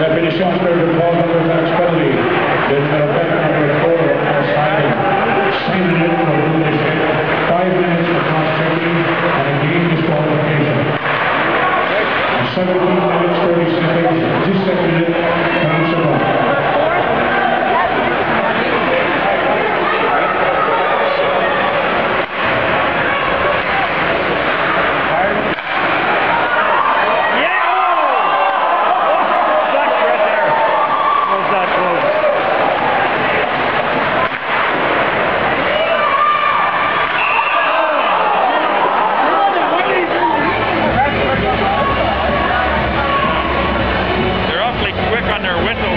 Now finish on third and Max Bellamy. Then uh, back number four, Paul Simon. Five minutes for cross-checking and a game disqualification. 17 minutes, 30 seconds, This. their whistle.